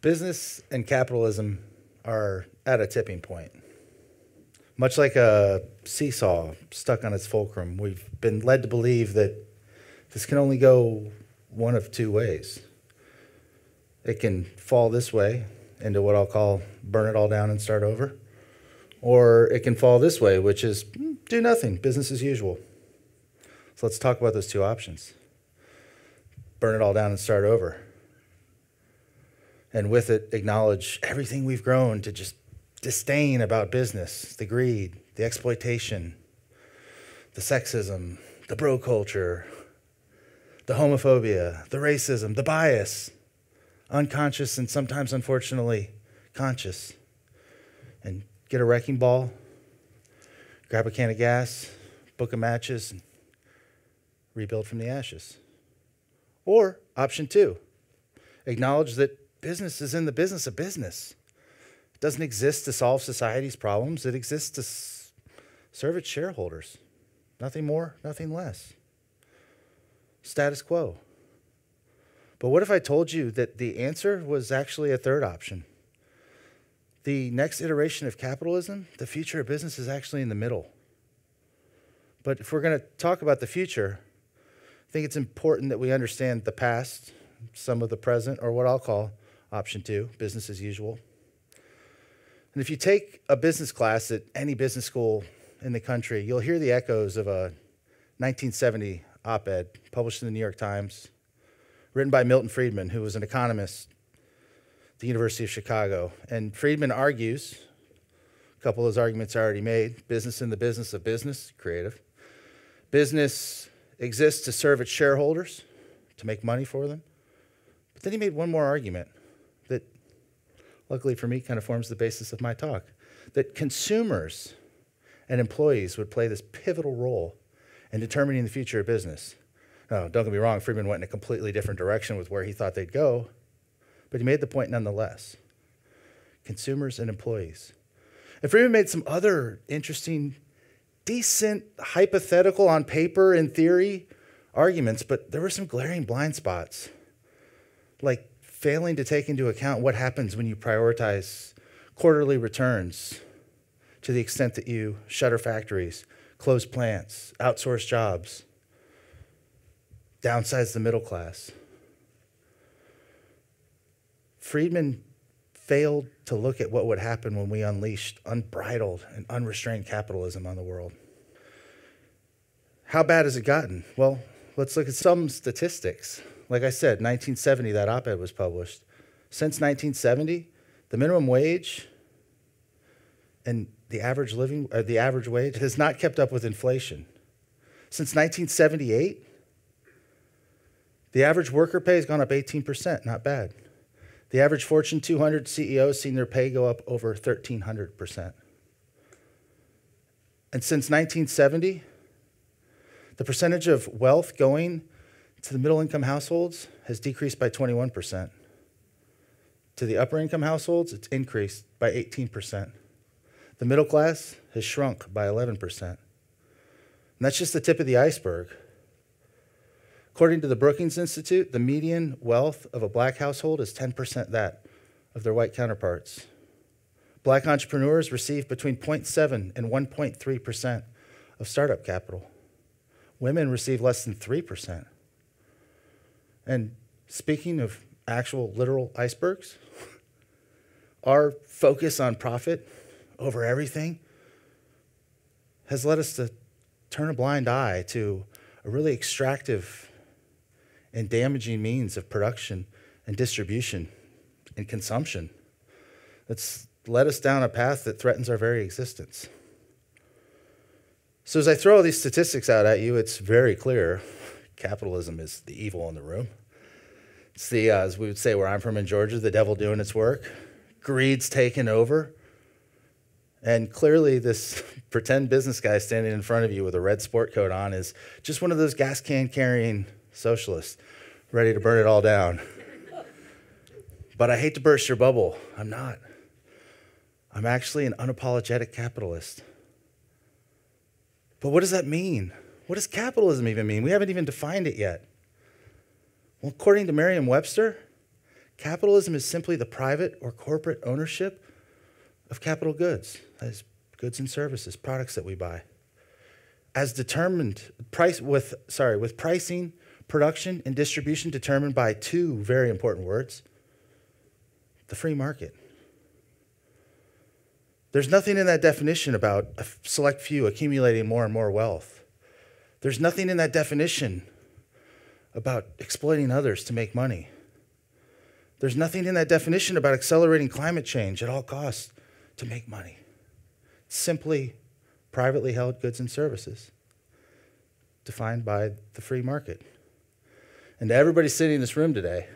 Business and capitalism are at a tipping point. Much like a seesaw stuck on its fulcrum, we've been led to believe that this can only go one of two ways. It can fall this way into what I'll call burn it all down and start over, or it can fall this way, which is mm, do nothing, business as usual. So let's talk about those two options burn it all down and start over. And with it, acknowledge everything we've grown to just disdain about business the greed, the exploitation, the sexism, the bro culture, the homophobia, the racism, the bias, unconscious and sometimes, unfortunately, conscious. And get a wrecking ball, grab a can of gas, book of matches, and rebuild from the ashes. Or option two, acknowledge that business is in the business of business. It doesn't exist to solve society's problems, it exists to s- serve its shareholders. Nothing more, nothing less. Status quo. But what if I told you that the answer was actually a third option? The next iteration of capitalism, the future of business is actually in the middle. But if we're going to talk about the future, I think it's important that we understand the past, some of the present, or what I'll call option two, business as usual. And if you take a business class at any business school in the country, you'll hear the echoes of a 1970 op ed published in the New York Times, written by Milton Friedman, who was an economist at the University of Chicago. And Friedman argues a couple of those arguments are already made business in the business of business, creative. Business exists to serve its shareholders, to make money for them. But then he made one more argument luckily for me, kind of forms the basis of my talk that consumers and employees would play this pivotal role in determining the future of business. Now, don't get me wrong, Friedman went in a completely different direction with where he thought they'd go, but he made the point nonetheless. Consumers and employees. And Friedman made some other interesting decent, hypothetical on paper, in theory, arguments, but there were some glaring blind spots, like failing to take into account what happens when you prioritize quarterly returns to the extent that you shutter factories, close plants, outsource jobs, downsize the middle class. Friedman failed to look at what would happen when we unleashed unbridled and unrestrained capitalism on the world. How bad has it gotten? Well, let's look at some statistics. Like I said, 1970, that op ed was published. Since 1970, the minimum wage and the average living or the average wage has not kept up with inflation. Since 1978, the average worker pay has gone up 18%, not bad. The average Fortune 200 CEO has seen their pay go up over 1,300%. And since 1970, the percentage of wealth going to the middle income households has decreased by 21%. To the upper income households, it's increased by 18%. The middle class has shrunk by 11%. And that's just the tip of the iceberg. According to the Brookings Institute, the median wealth of a black household is 10% that of their white counterparts. Black entrepreneurs receive between 0.7 and 1.3% of startup capital. Women receive less than 3%. And speaking of actual literal icebergs, our focus on profit over everything has led us to turn a blind eye to a really extractive and damaging means of production and distribution and consumption that's led us down a path that threatens our very existence. So, as I throw all these statistics out at you, it's very clear capitalism is the evil in the room. It's the, uh, as we would say where I'm from in Georgia, the devil doing its work. Greed's taken over. And clearly, this pretend business guy standing in front of you with a red sport coat on is just one of those gas can carrying socialists ready to burn it all down. But I hate to burst your bubble. I'm not. I'm actually an unapologetic capitalist. But what does that mean? What does capitalism even mean? We haven't even defined it yet. Well, according to Merriam Webster, Capitalism is simply the private or corporate ownership of capital goods, that is, goods and services, products that we buy. As determined, price with sorry, with pricing, production, and distribution determined by two very important words the free market. There's nothing in that definition about a select few accumulating more and more wealth. There's nothing in that definition about exploiting others to make money. There's nothing in that definition about accelerating climate change at all costs to make money. It's simply privately held goods and services defined by the free market. And to everybody sitting in this room today,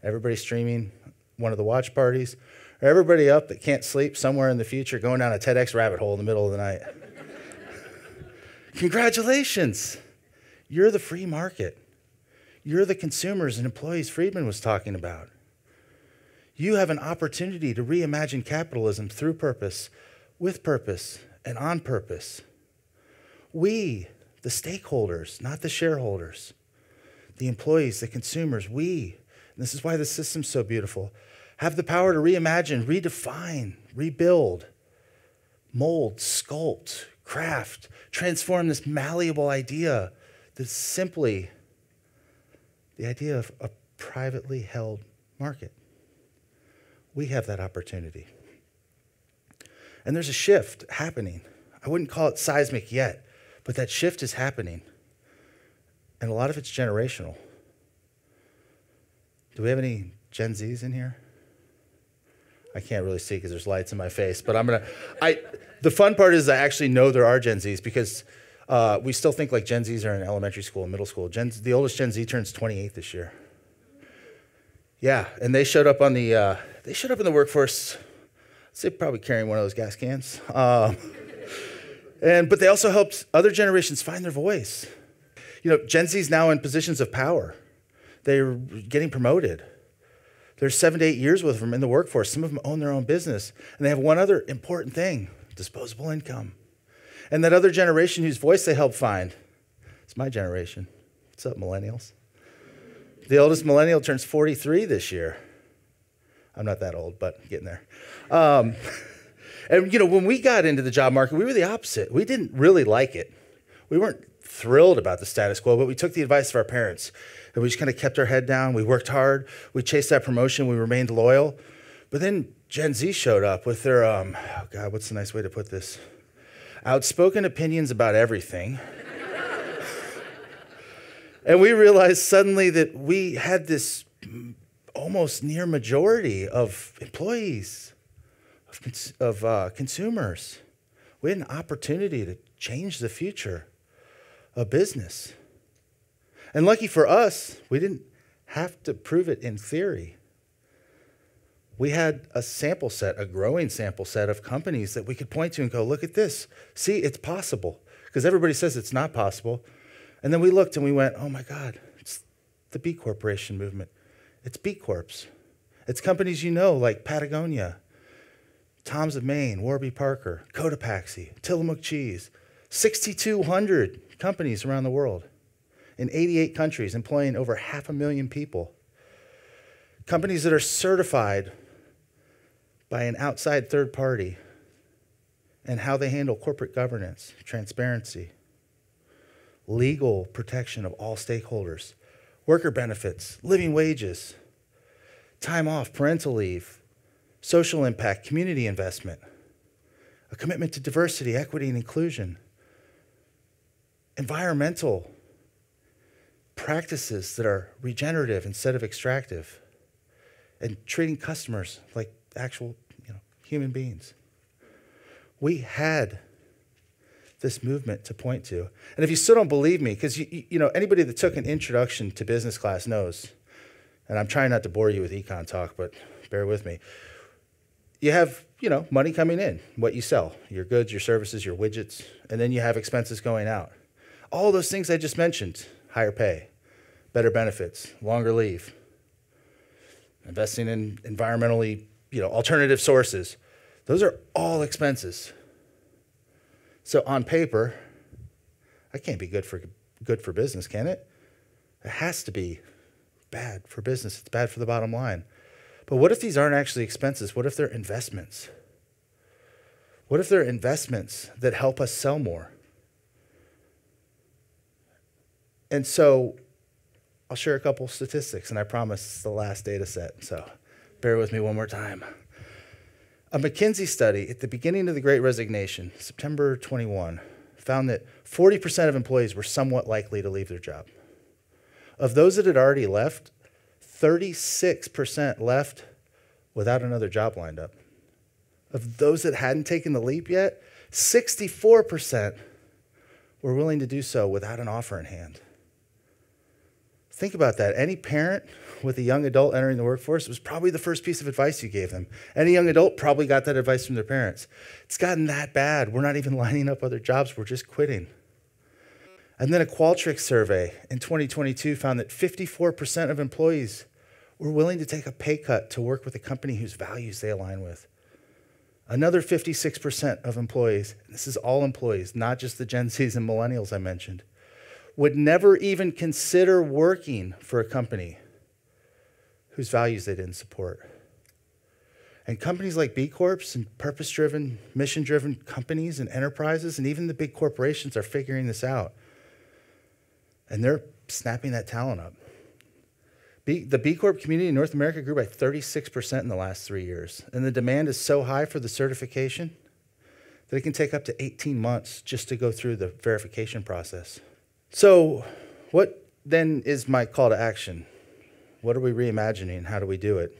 everybody streaming one of the watch parties, or everybody up that can't sleep somewhere in the future going down a TEDx rabbit hole in the middle of the night. Congratulations! You're the free market. You're the consumers and employees Friedman was talking about. You have an opportunity to reimagine capitalism through purpose, with purpose, and on purpose. We, the stakeholders, not the shareholders, the employees, the consumers, we, this is why the system's so beautiful, have the power to reimagine, redefine, rebuild, mold, sculpt, craft, transform this malleable idea that's simply the idea of a privately held market. We have that opportunity. And there's a shift happening. I wouldn't call it seismic yet, but that shift is happening. And a lot of it's generational. Do we have any Gen Zs in here? I can't really see because there's lights in my face, but I'm gonna. I the fun part is I actually know there are Gen Zs because uh, we still think like Gen Zs are in elementary school and middle school. Gen, the oldest Gen Z turns 28 this year. Yeah, and they showed up on the uh, they showed up in the workforce. Say probably carrying one of those gas cans. Um, and but they also helped other generations find their voice. You know, Gen Z's now in positions of power. They're getting promoted. There's seven to eight years with them in the workforce. Some of them own their own business, and they have one other important thing: disposable income. And that other generation whose voice they helped find, it's my generation. What's up, millennials? The oldest millennial turns 43 this year. I'm not that old, but getting there. Um, and, you know, when we got into the job market, we were the opposite. We didn't really like it. We weren't thrilled about the status quo, but we took the advice of our parents and we just kind of kept our head down. We worked hard. We chased that promotion. We remained loyal. But then Gen Z showed up with their, um, oh God, what's the nice way to put this? outspoken opinions about everything. and we realized suddenly that we had this almost near majority of employees, of, cons- of uh, consumers. We had an opportunity to change the future of business. And lucky for us, we didn't have to prove it in theory we had a sample set, a growing sample set of companies that we could point to and go, look at this. See, it's possible. Because everybody says it's not possible. And then we looked and we went, oh my God, it's the B Corporation movement. It's B Corps. It's companies you know like Patagonia, Tom's of Maine, Warby Parker, Cotopaxi, Tillamook Cheese, 6,200 companies around the world in 88 countries employing over half a million people. Companies that are certified by an outside third party and how they handle corporate governance, transparency, legal protection of all stakeholders, worker benefits, living wages, time off, parental leave, social impact, community investment, a commitment to diversity, equity, and inclusion, environmental practices that are regenerative instead of extractive, and treating customers like actual you know, human beings. We had this movement to point to. And if you still don't believe me, because you, you know anybody that took an introduction to business class knows, and I'm trying not to bore you with econ talk, but bear with me. You have you know money coming in, what you sell, your goods, your services, your widgets, and then you have expenses going out. All those things I just mentioned: higher pay, better benefits, longer leave, investing in environmentally you know, alternative sources. Those are all expenses. So on paper, that can't be good for good for business, can it? It has to be bad for business, it's bad for the bottom line. But what if these aren't actually expenses? What if they're investments? What if they're investments that help us sell more? And so I'll share a couple statistics, and I promise it's the last data set. So bear with me one more time. A McKinsey study at the beginning of the Great Resignation, September 21, found that 40% of employees were somewhat likely to leave their job. Of those that had already left, 36% left without another job lined up. Of those that hadn't taken the leap yet, 64% were willing to do so without an offer in hand. Think about that. Any parent with a young adult entering the workforce was probably the first piece of advice you gave them. Any young adult probably got that advice from their parents. It's gotten that bad. We're not even lining up other jobs, we're just quitting. And then a Qualtrics survey in 2022 found that 54% of employees were willing to take a pay cut to work with a company whose values they align with. Another 56% of employees, this is all employees, not just the Gen Zs and millennials I mentioned, would never even consider working for a company whose values they didn't support. And companies like B Corps and purpose driven, mission driven companies and enterprises, and even the big corporations are figuring this out. And they're snapping that talent up. B, the B Corp community in North America grew by 36% in the last three years. And the demand is so high for the certification that it can take up to 18 months just to go through the verification process. So, what then is my call to action? What are we reimagining? How do we do it?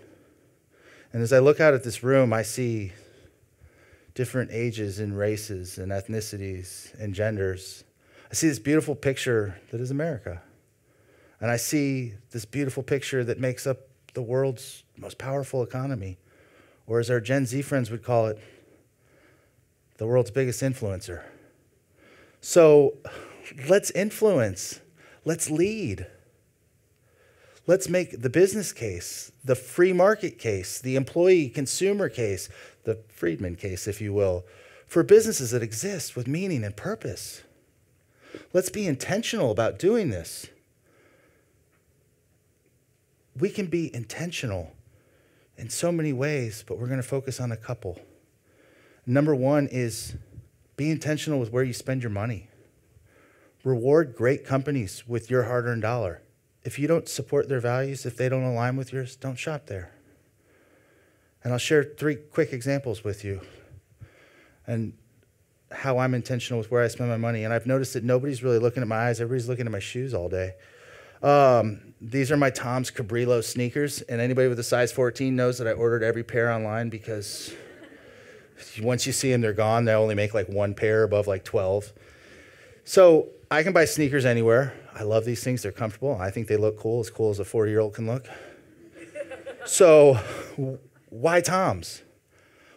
And as I look out at this room, I see different ages and races and ethnicities and genders. I see this beautiful picture that is America. And I see this beautiful picture that makes up the world's most powerful economy, or as our Gen Z friends would call it, the world's biggest influencer. So, let's influence, let's lead. Let's make the business case, the free market case, the employee consumer case, the Friedman case, if you will, for businesses that exist with meaning and purpose. Let's be intentional about doing this. We can be intentional in so many ways, but we're going to focus on a couple. Number one is be intentional with where you spend your money. Reward great companies with your hard earned dollar. If you don't support their values, if they don't align with yours, don't shop there. And I'll share three quick examples with you and how I'm intentional with where I spend my money. And I've noticed that nobody's really looking at my eyes, everybody's looking at my shoes all day. Um, these are my Tom's Cabrillo sneakers, and anybody with a size 14 knows that I ordered every pair online because once you see them, they're gone. They only make like one pair above like 12. So I can buy sneakers anywhere. I love these things. They're comfortable. I think they look cool, as cool as a 40 year old can look. so, why Tom's?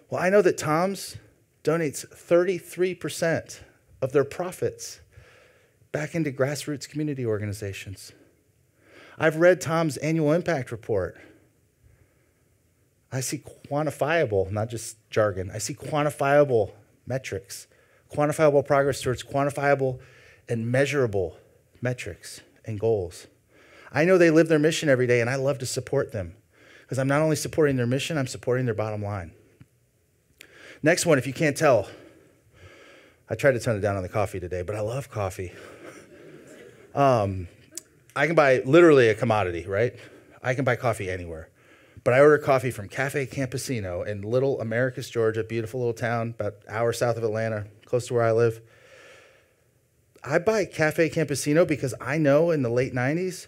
Well, I know that Tom's donates 33% of their profits back into grassroots community organizations. I've read Tom's annual impact report. I see quantifiable, not just jargon, I see quantifiable metrics, quantifiable progress towards quantifiable and measurable metrics and goals. I know they live their mission every day, and I love to support them because I'm not only supporting their mission, I'm supporting their bottom line. Next one, if you can't tell, I tried to tone it down on the coffee today, but I love coffee. Um, I can buy literally a commodity, right? I can buy coffee anywhere. But I order coffee from Cafe Campesino in Little Americus, Georgia, beautiful little town, about hour south of Atlanta, close to where I live. I buy Cafe Campesino because I know in the late 90s,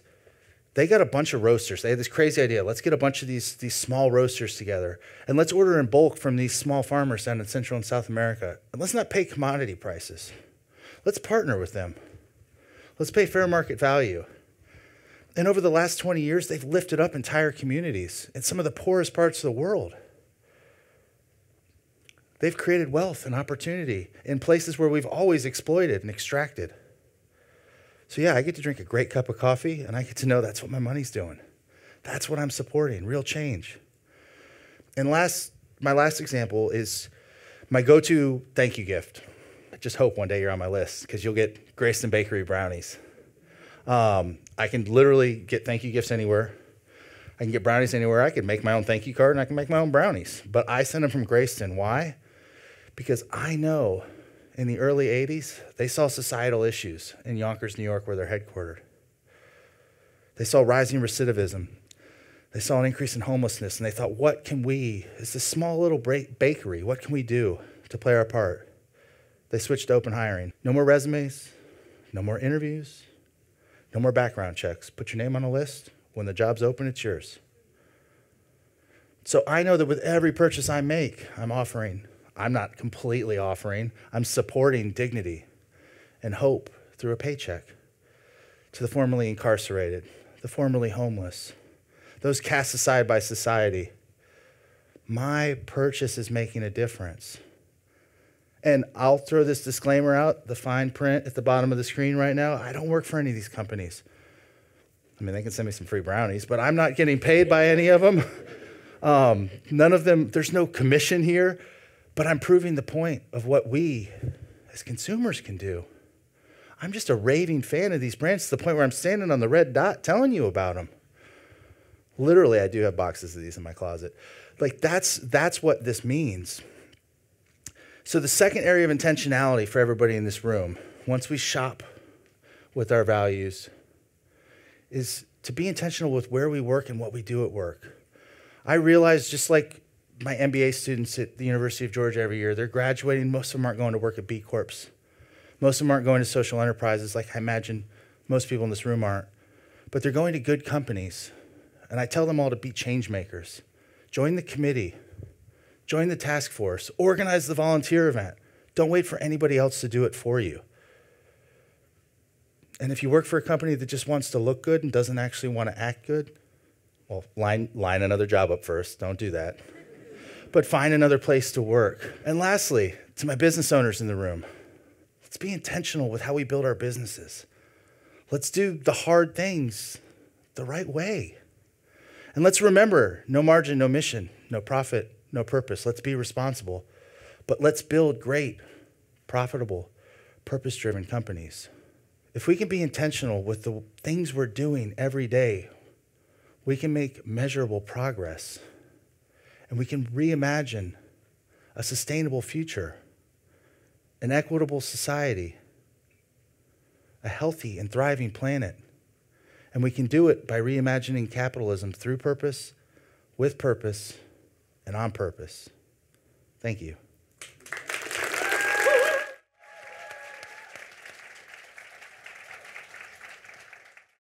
they got a bunch of roasters. They had this crazy idea. Let's get a bunch of these, these small roasters together and let's order in bulk from these small farmers down in Central and South America. And let's not pay commodity prices. Let's partner with them. Let's pay fair market value. And over the last 20 years, they've lifted up entire communities in some of the poorest parts of the world. They've created wealth and opportunity in places where we've always exploited and extracted. So, yeah, I get to drink a great cup of coffee and I get to know that's what my money's doing. That's what I'm supporting, real change. And last, my last example is my go to thank you gift. I just hope one day you're on my list because you'll get Greyston Bakery brownies. Um, I can literally get thank you gifts anywhere. I can get brownies anywhere. I can make my own thank you card and I can make my own brownies. But I send them from Greyston. Why? Because I know in the early 80s, they saw societal issues in Yonkers, New York, where they're headquartered. They saw rising recidivism. They saw an increase in homelessness, and they thought, what can we, as this small little bakery, what can we do to play our part? They switched to open hiring. No more resumes, no more interviews, no more background checks. Put your name on a list. When the job's open, it's yours. So I know that with every purchase I make, I'm offering. I'm not completely offering, I'm supporting dignity and hope through a paycheck to the formerly incarcerated, the formerly homeless, those cast aside by society. My purchase is making a difference. And I'll throw this disclaimer out the fine print at the bottom of the screen right now. I don't work for any of these companies. I mean, they can send me some free brownies, but I'm not getting paid by any of them. Um, none of them, there's no commission here, but I'm proving the point of what we as consumers can do. I'm just a raving fan of these brands to the point where I'm standing on the red dot telling you about them. Literally, I do have boxes of these in my closet. Like that's that's what this means. So the second area of intentionality for everybody in this room, once we shop with our values, is to be intentional with where we work and what we do at work. I realize just like my MBA students at the University of Georgia every year, they're graduating. Most of them aren't going to work at B Corps. Most of them aren't going to social enterprises like I imagine most people in this room aren't. But they're going to good companies and I tell them all to be change makers. Join the committee, join the task force, organize the volunteer event. Don't wait for anybody else to do it for you. And if you work for a company that just wants to look good and doesn't actually want to act good, well, line, line another job up first. Don't do that. But find another place to work. And lastly, to my business owners in the room, let's be intentional with how we build our businesses. Let's do the hard things the right way. And let's remember no margin, no mission, no profit, no purpose. Let's be responsible. But let's build great, profitable, purpose driven companies. If we can be intentional with the things we're doing every day, we can make measurable progress and we can reimagine a sustainable future, an equitable society, a healthy and thriving planet. And we can do it by reimagining capitalism through purpose, with purpose, and on purpose. Thank you.